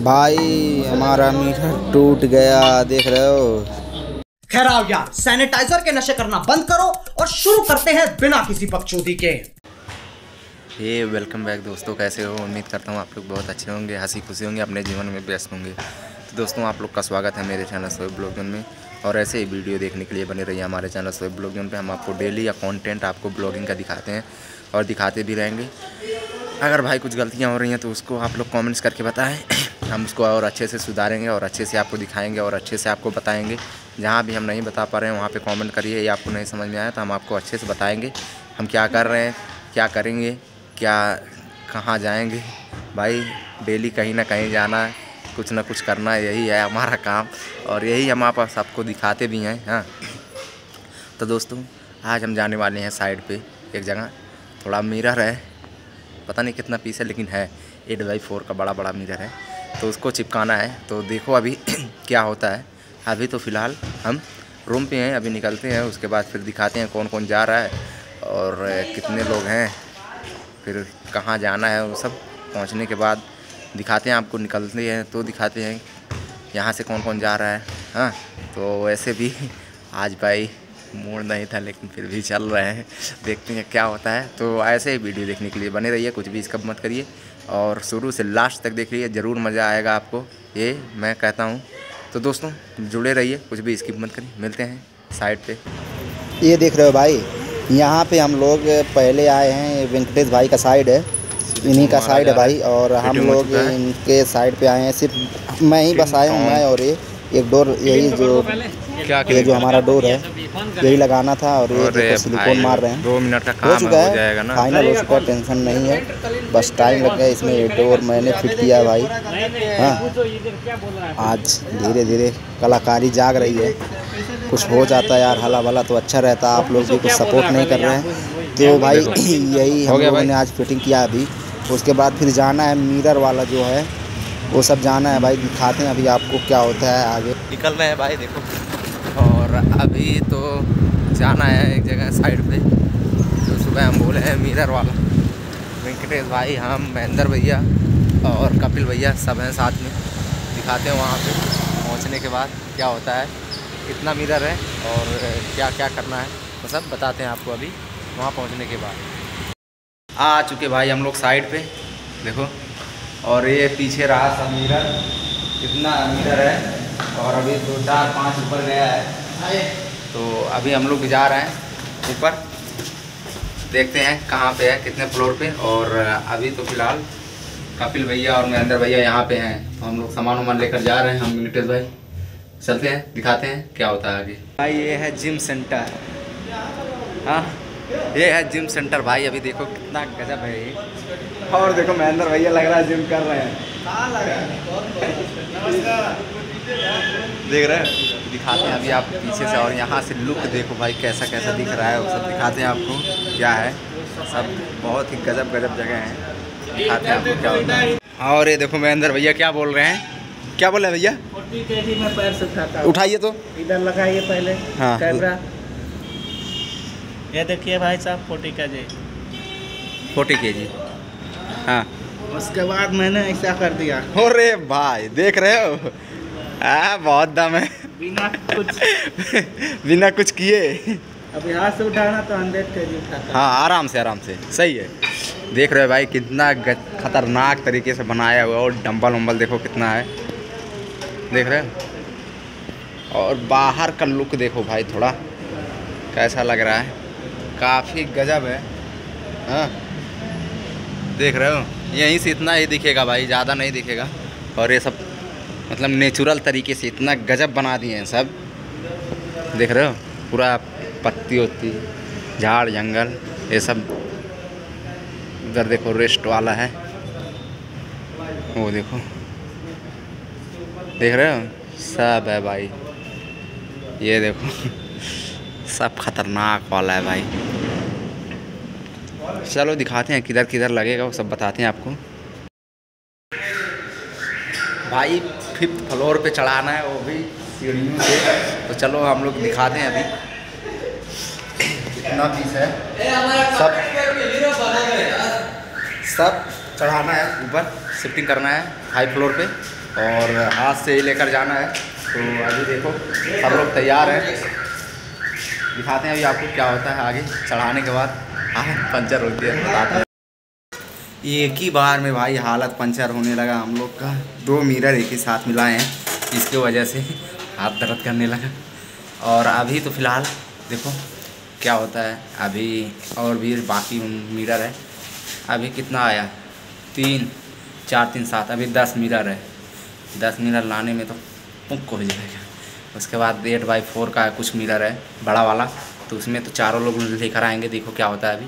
भाई हमारा मीटर टूट गया देख रहे हो? खैर आओ यार सैनिटाइजर के नशे करना बंद करो और शुरू करते हैं बिना किसी बकचोदी के। ये वेलकम बैक दोस्तों कैसे हो? उम्मीद करता हूँ आप लोग बहुत अच्छे होंगे हँसी खुशी होंगे अपने जीवन में व्यस्त होंगे। तो दोस्तों आप लोग का स्वागत है मेरे चैनल सोए ब्लॉग जोन में। और ऐसे ही वीडियो देखने के लिए बने रहिए हमारे चैनल सोए ब्लॉग जोन पे। हम आपको डेली या कंटेंट आपको ब्लॉगिंग का दिखाते हैं और दिखाते भी रहेंगे। अगर भाई कुछ गलतियाँ हो रही हैं तो उसको आप लोग कमेंट्स करके बताएँ। हम उसको और अच्छे से सुधारेंगे और अच्छे से आपको दिखाएँगे और अच्छे से आपको बताएँगे। जहाँ भी हम नहीं बता पा रहे हैं, वहाँ पे कमेंट करिए, या आपको नहीं समझ में आया तो हम आपको अच्छे से बताएँगे। हम क्या कर रहे हैं, क्या करेंगे, क्या, कहाँ जाएँगे? भाई, डेली कहीं ना कहीं जाना, कुछ ना कुछ करना यही है हमारा काम और यही हम आप सबको दिखाते भी हैं हाँ। तो दोस्तों, आज हम जाने वाले हैं साइड पे, एक जगह। थोड़ा मिरर है, पता नहीं कितना पीस है, लेकिन है। एट बाई फोर का बड़ा बड़ा मिरर है। तो उसको चिपकाना है। तो देखो अभी क्या होता है। अभी तो फ़िलहाल हम रूम पे हैं, अभी निकलते हैं, उसके बाद फिर दिखाते हैं कौन कौन जा रहा है और कितने लोग हैं। फिर कहाँ जाना है, वो सब पहुँचने के बाद दिखाते हैं, आपको निकलते हैं तो दिखाते हैं यहाँ से कौन कौन जा रहा है। हाँ तो वैसे भी आज भाई मूड नहीं था, लेकिन फिर भी चल रहे हैं। देखते हैं क्या होता है। तो ऐसे ही वीडियो देखने के लिए बने रहिए, कुछ भी इसका मत करिए। और शुरू से लास्ट तक देख लीजिए ज़रूर मज़ा आएगा आपको। ये मैं कहता हूँ। तो दोस्तों जुड़े रहिए कुछ भी स्किप मत करिए। मिलते हैं साइड पे। ये देख रहे हो भाई यहाँ पे हम लोग पहले आए हैं वेंकटेश भाई का साइड है। इन्हीं का साइड है भाई और हम लोग इनके साइड पे आए हैं। सिर्फ़ मैं ही बस आया हूँ मैं और ये एक डोर यही जो क्या ये जो हमारा डोर है यही लगाना था और ये सिलिकॉन मार रहे हैं। दो मिनट का काम हो चुका है जाएगा ना। फाइनल हो चुका है टेंशन नहीं है। बस टाइम लग गया इसमें ये डोर मैंने फिट किया भाई। हाँ। आज धीरे धीरे कलाकारी जाग रही है। कुछ हो जाता है यार हला भला तो अच्छा रहता आप लोग भी कुछ सपोर्ट नहीं कर रहे हैं। तो भाई यही हम लोगों ने आज फिटिंग किया अभी। उसके बाद फिर जाना है मिरर वाला जो है वो सब जाना है भाई। दिखाते हैं अभी आपको क्या होता है आगे। निकल रहे हैं भाई देखो। और अभी तो जाना है एक जगह साइड पे। जो सुबह हम बोले हैं मिरर वाला। वेंकटेश भाई, हम, महेंद्र भैया और कपिल भैया सब हैं साथ में। दिखाते हैं वहाँ पे पहुँचने के बाद क्या होता है। कितना मिरर है और क्या क्या करना है, वो तो सब बताते हैं आपको अभी वहाँ पहुँचने के बाद। आ चुके भाई हम लोग साइड पे, देखो। और ये पीछे रहा सब मिरर कितना मिरर है। और अभी दो चार पाँच ऊपर गया है। तो अभी हम लोग जा रहे हैं ऊपर। देखते हैं कहाँ पे है कितने फ्लोर पे। और अभी तो फ़िलहाल कपिल भैया और महेंद्र भैया यहाँ पे हैं। तो हम लोग सामान वामान लेकर जा रहे हैं हम नीटेश भाई। चलते हैं दिखाते हैं क्या होता है आगे। भाई ये है जिम सेंटर। हाँ ये है जिम सेंटर। भाई अभी देखो कितना गजब है ये। और देखो महेंद्र भैया लग रहा है जिम कर रहे हैं। देख रहे हैं? दिखाते हैं अभी आप पीछे से और यहाँ से लुक देखो भाई कैसा कैसा दिख रहा है वो सब दिखाते हैं आपको क्या है। सब बहुत ही गजब गजब जगह है। दिखाते हैं आपको क्या होता है। और ये देखो महेंद्र भैया क्या बोल रहे हैं? क्या बोल रहे हैं भैया? उठाइए तो। इधर लगाइए पहले हाँ। कैमरा। ये देखिए भाई साहब फोर्टी के जी। फोर्टी के जी। हाँ। उसके बाद मैंने ऐसा कर दिया। अरे भाई देख रहे हो? आ, बहुत दम है। बिना कुछ। बिना कुछ किए। अभी हाथ से उठाना तो हंड्रेड के जी उठाता हाँ। आराम से आराम से। सही है। देख रहे हो भाई कितना खतरनाक तरीके से बनाया हुआ है और डंबल वम्बल देखो कितना है। देख रहे हो? और बाहर का लुक देखो भाई थोड़ा। कैसा लग रहा है? काफ़ी गजब है। हाँ। देख रहे हो? यहीं से इतना ही दिखेगा भाई ज़्यादा नहीं दिखेगा। और ये सब मतलब नेचुरल तरीके से इतना गजब बना दिए हैं सब। देख रहे हो? पूरा पत्ती वत्ती, झाड़, जंगल, ये सब उधर देखो रेस्ट वाला है। वो देखो। देख रहे हो? सब है भाई। ये देखो। सब खतरनाक वाला है भाई। चलो दिखाते हैं किधर किधर लगेगा, वो सब बताते हैं आपको। भाई फिफ्थ फ्लोर पे चढ़ाना है वो भी सीढ़ियों से। तो चलो हम लोग दिखाते हैं अभी। कितना पीस है? सब सब चढ़ाना है ऊपर शिफ्टिंग करना है हाई फ्लोर पे। और हाथ से ही लेकर जाना है। तो अभी देखो सब लोग तैयार हैं। दिखाते हैं अभी आपको क्या होता है आगे चढ़ाने के बाद। पंचर होती बताते हैं। एक ही बार में भाई हालत पंचर होने लगा हम लोग का। दो मिरर एक ही साथ मिलाए हैं इसके वजह से हाथ दर्द करने लगा। और अभी तो फ़िलहाल देखो क्या होता है, अभी और भी बाकी मिरर है। अभी कितना आया? तीन, चार, तीन, सात, अभी दस मिरर है। दस मिरर लाने में तो पुक हो जाएगा। उसके बाद एट बाई फोर का कुछ मिरर है, बड़ा वाला। तो उसमें तो चारों लोग लेकर आएँगे, देखो क्या होता है अभी।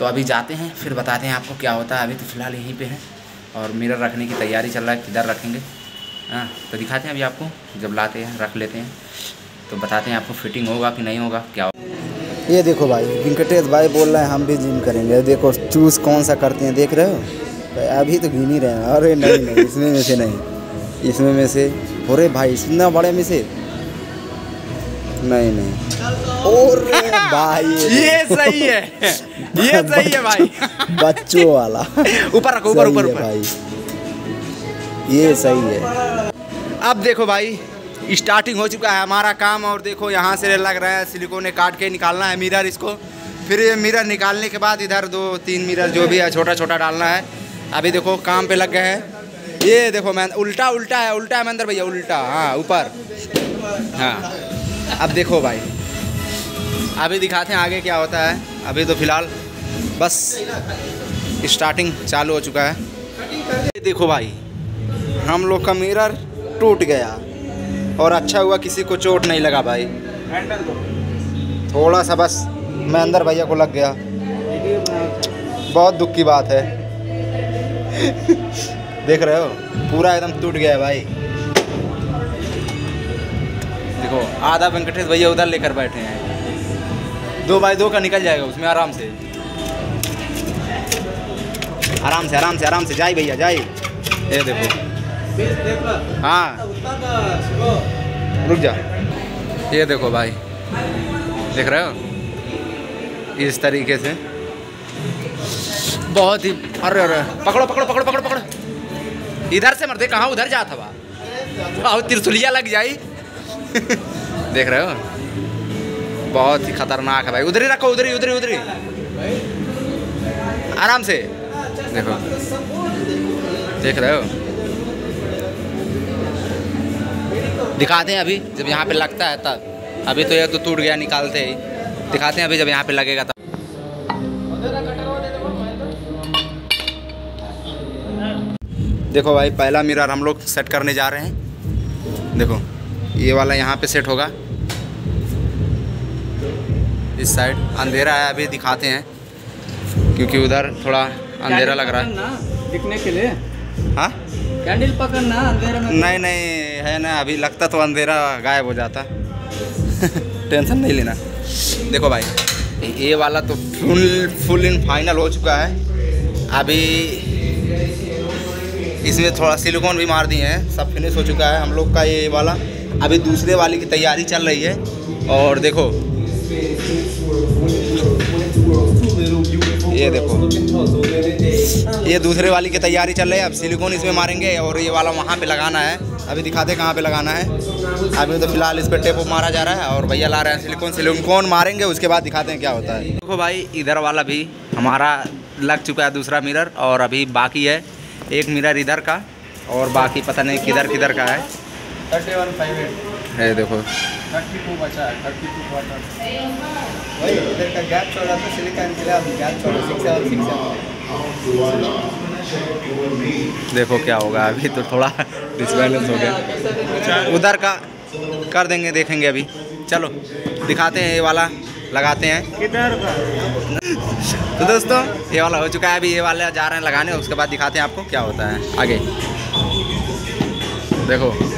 तो अभी जाते हैं, फिर बताते हैं आपको क्या होता है। अभी तो फ़िलहाल यहीं पे है और मिरर रखने की तैयारी चल रहा है, किधर रखेंगे? हाँ तो दिखाते हैं अभी आपको, जब लाते हैं, रख लेते हैं। तो बताते हैं आपको फिटिंग होगा कि नहीं होगा, क्या होगा। ये देखो भाई, वेंकटेश भाई बोल रहे हैं, हम भी जिम करेंगे। देखो चूज़ कौन सा करते हैं, देख रहे हो? अभी तो गिन ही रहे हैं। अरे नहीं नहीं, इसमें में से नहीं। इसमें में से, अरे भाई, इतना बड़े में से? नहीं नहीं। और भाई। ये सही है। ये सही है भाई। बच्चों वाला। ऊपर रखो ऊपर ऊपर ऊपर। भाई। ये सही है। अब देखो भाई स्टार्टिंग हो चुका है हमारा काम और देखो यहाँ से लग रहा है सिलिकॉन ने काट के निकालना है मिरर इसको। फिर ये मिरर निकालने के बाद इधर दो तीन मिरर जो भी है छोटा छोटा डालना है। अभी देखो काम पे लग गए हैं। ये देखो मैं उल्टा उल्टा है उल्टा है महेंद्र भैया उल्टा। हाँ ऊपर। हाँ। अब देखो भाई। अभी दिखाते हैं आगे क्या होता है। अभी तो फ़िलहाल बस स्टार्टिंग चालू हो चुका है। देखो भाई, हम लोग का मिरर टूट गया और अच्छा हुआ किसी को चोट नहीं लगा भाई। थोड़ा सा बस मैं अंदर भैया को लग गया। बहुत दुख की बात है। देख रहे हो, पूरा एकदम टूट गया है भाई। देखो, आधा वेंकटेश भैया उधर लेकर बैठे हैं। दो बाई दो का निकल जाएगा उसमें आराम से। आराम से आराम से आराम से। जाए भैया जाए ये देखो। हाँ। रुक जा। ये देखो भाई। देख रहे हो? इस तरीके से। बहुत ही अरे अरे। पकड़ो पकड़ो पकड़ो पकड़ो पकड़ो। इधर से मरते कहाँ उधर जाता बा और तिरसुलिया लग जाई। देख रहे हो? बहुत ही खतरनाक है भाई। उधर ही रखो, उधर ही उधर ही उधर ही। आराम से। देखो। देख रहे हो? दिखाते हैं अभी, जब यहाँ पे लगता है तब। अभी तो ये तो टूट गया, निकालते ही। दिखाते हैं अभी जब यहाँ पे लगेगा तब। देखो भाई, पहला मिरर हम लोग सेट करने जा रहे हैं। देखो, ये वाला यहाँ पे सेट होगा। इस साइड। अंधेरा है अभी दिखाते हैं क्योंकि उधर थोड़ा अंधेरा लग रहा है। दिखने के लिए। हाँ? कैंडल पकड़ना अंधेरे में। नहीं नहीं है ना अभी लगता तो अंधेरा गायब हो जाता। टेंशन नहीं लेना। देखो भाई ये वाला तो फुल फुल इन फाइनल हो चुका है। अभी इसमें थोड़ा सिलिकॉन भी मार दिए हैं सब फिनिश हो चुका है हम लोग का ये वाला। अभी दूसरे वाले की तैयारी चल रही है और देखो ये देखो। ये दूसरे वाली की तैयारी चल रही है अब सिलिकॉन इसमें मारेंगे और ये वाला वहाँ पे लगाना है। अभी दिखाते कहाँ पे लगाना है। अभी तो फ़िलहाल इस पर टेप मारा जा रहा है और भैया ला रहे हैं सिलिकॉन सिलिकॉन मारेंगे उसके बाद दिखाते हैं क्या होता है। देखो भाई इधर वाला भी हमारा लग चुका है दूसरा मिरर और अभी बाकी है एक मिरर इधर का और बाकी पता नहीं किधर किधर का है। थर्टी वन फाइव एट है देखो। थर्टी टू बचा है थर्टी टू क्वार्टर वही इधर का गैप छोड़ा तो सिलिकॉन के लिए अभी गैप छोड़ा सिक्स सेवन सिक्स सेवन देखो क्या होगा अभी तो थोड़ा डिसबैलेंस हो गया। उधर का कर देंगे देखेंगे अभी। चलो दिखाते हैं ये वाला लगाते हैं। किधर तो दोस्तों ये वाला हो चुका है अभी ये वाला जा रहे हैं लगाने उसके बाद दिखाते हैं आपको क्या होता है। आगे। देखो।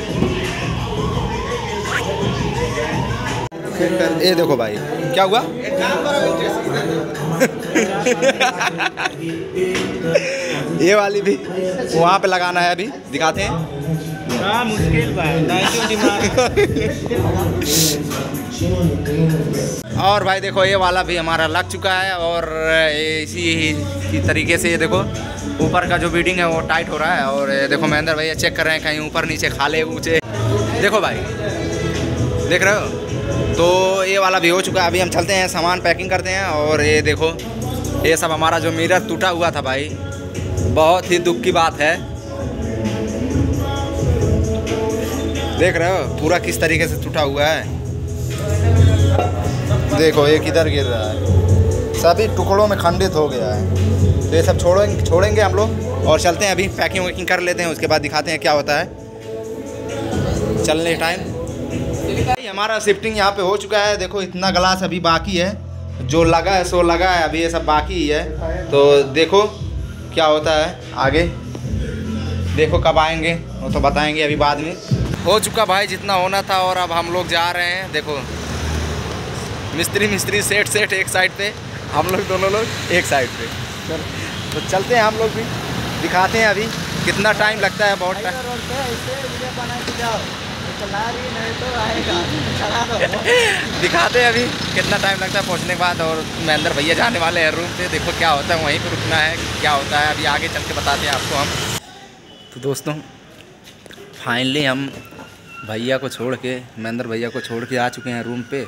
ये देखो भाई क्या हुआ? ये वाली भी वहाँ पे लगाना है अभी दिखाते हैं। हाँ मुश्किल और भाई देखो ये वाला भी हमारा लग चुका है और इसी ही तरीके से ये देखो ऊपर का जो बीडिंग है वो टाइट हो रहा है। और देखो महेंद्र भैया चेक कर रहे हैं कहीं ऊपर नीचे खाले ऊँचे। देखो भाई देख रहे हो? तो ये वाला भी हो चुका है। अभी हम चलते हैं, सामान पैकिंग करते हैं और ये देखो, ये सब हमारा जो मिरर टूटा हुआ था भाई, बहुत ही दुख की बात है। देख रहे हो? पूरा किस तरीके से टूटा हुआ है। देखो ये किधर गिर रहा है। सभी टुकड़ों में खंडित हो गया है। तो ये सब छोड़ेंगे छोड़ेंगे हम लोग और चलते हैं अभी पैकिंग वैकिंग कर लेते हैं, उसके बाद दिखाते हैं क्या होता है। चलने टाइम हमारा शिफ्टिंग यहाँ पे हो चुका है। देखो, इतना ग्लास अभी बाकी है। जो लगा है, सो लगा है। अभी ये सब बाकी ही है। तो देखो क्या होता है आगे। देखो कब आएँगे, वो तो बताएँगे अभी बाद में। हो चुका भाई जितना होना था और अब हम लोग जा रहे हैं। देखो, मिस्त्री मिस्त्री सेट सेट एक साइड पे, हम लोग दोनों लोग एक साइड पे। चल तो चलते हैं हम लोग भी, दिखाते हैं अभी। कितना टाइम लगता है, बहुत टाइम दिखाते हैं अभी कितना टाइम लगता है पहुँचने के बाद और महेंद्र भैया जाने वाले हैं रूम पे। देखो क्या होता है, वहीं पे रुकना है, क्या होता है। अभी आगे चल के बताते हैं आपको हम। तो दोस्तों फाइनली हम भैया को छोड़ के महेंद्र भैया को छोड़ के आ चुके हैं रूम पे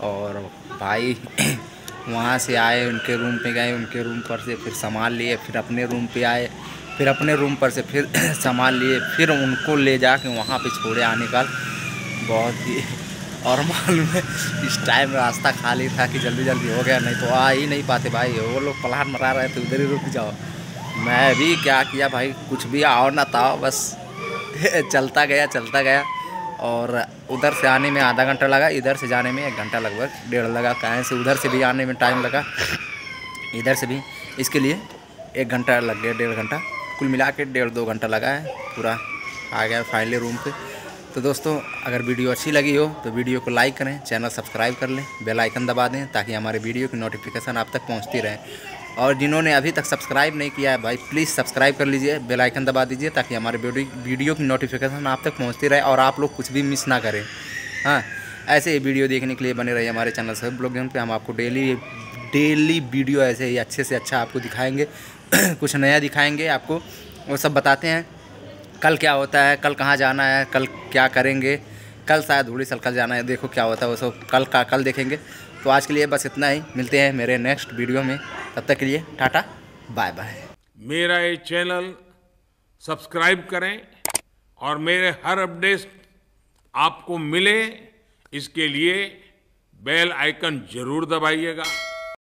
और भाई वहाँ से आए, उनके रूम पे गए, उनके रूम पर से फिर सामान लिए, फिर अपने रूम पे आए। फिर अपने रूम पर से फिर सामान लिए, फिर उनको ले जा कर वहाँ पर छोड़े आने का। बहुत ही, और मालूम है, इस टाइम रास्ता खाली था कि जल्दी जल्दी हो गया, नहीं तो आ ही नहीं पाते भाई। वो लोग पलान मरा रहे थे, उधर ही रुक जाओ। मैं भी क्या किया भाई, कुछ भी आओ ना था बस चलता गया चलता गया। और उधर से आने में आधा घंटा लगा, इधर से जाने में एक घंटा लगभग, डेढ़ लगा, कहें से उधर से भी आने में टाइम लगा। इधर से भी, इसके लिए एक घंटा लग गया, डेढ़ घंटा। कुल मिला के डेढ़ दो घंटा लगा है, पूरा आ गया फाइनली रूम पे। तो दोस्तों, अगर वीडियो अच्छी लगी हो तो वीडियो को लाइक करें चैनल सब्सक्राइब कर लें बेल आइकन दबा दें, ताकि हमारे वीडियो की नोटिफिकेशन आप तक पहुँचती रहे। और जिन्होंने अभी तक सब्सक्राइब नहीं किया है भाई प्लीज़ सब्सक्राइब कर लीजिए बेल आइकन दबा दीजिए, ताकि हमारे वीडियो की नोटिफिकेशन आप तक पहुँचती रहे और आप लोग कुछ भी मिस ना करें। हाँ ऐसे ही वीडियो देखने के लिए बने रहिए हमारे चैनल सब ब्लॉग पे, हम आपको डेली डेली वीडियो ऐसे ही अच्छे से अच्छा आपको दिखाएँगे। कुछ नया दिखाएँगे आपको, वो सब बताते हैं। कल क्या होता है, कल कहाँ जाना है, कल क्या करेंगे, कल शायद धूड़ी सल कल जाना है, देखो क्या होता है वो सब, कल का, कल देखेंगे। तो आज के लिए बस इतना ही, मिलते हैं मेरे नेक्स्ट वीडियो में, तब तक के लिए टाटा बाय बाय मेरा ये चैनल सब्सक्राइब करें और मेरे हर अपडेट आपको मिले, इसके लिए बेल आइकन ज़रूर दबाइएगा।